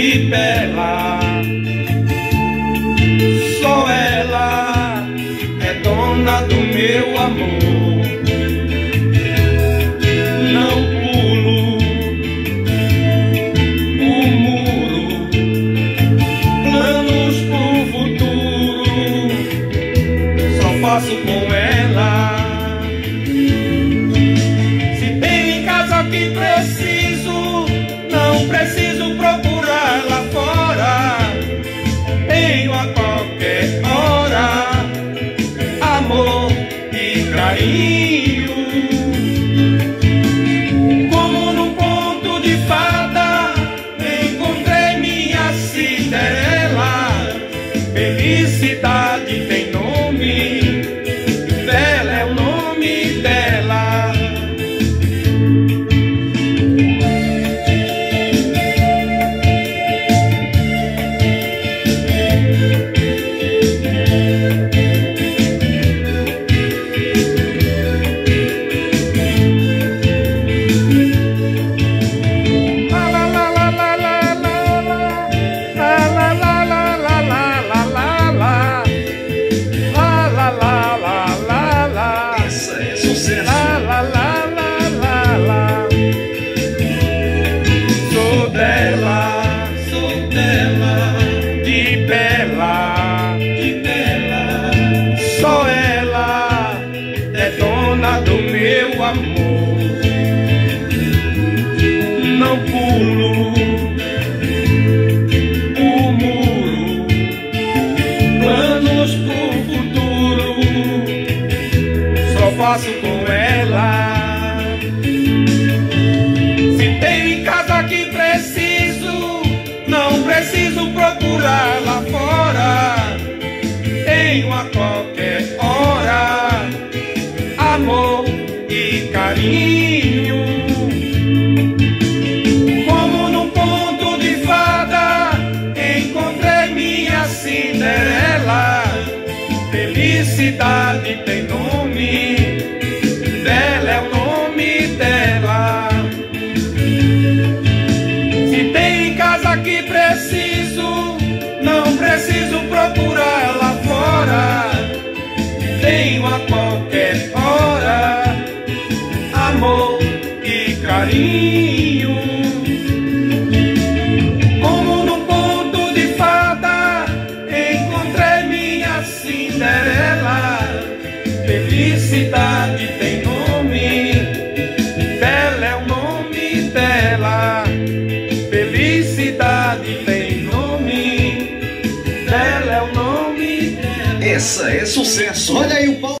e bela. Só ela é dona do meu amor. Não pulo o muro, planos pro futuro. Só faço com ela. Se tem em casa que precisa. Como num ponto de fada, encontrei minha Cinderela. Felicidade sucesso. La la la la la la Sou dela, sou dela. De bela, de bela. Só ela é dona do meu amor. Não pulo Se tenho em casa que preciso, não preciso procurar lá fora. Tenho a qualquer hora amor e carinho. Como num ponto de fada, encontrei minha Cinderela. Felicidade tem nome, que preciso, não preciso procurar lá fora. Tenho a qualquer hora amor e carinho. Como num ponto de fada, encontrei minha Cinderela. Felicidade tem Essa é sucesso. Olha aí o pau.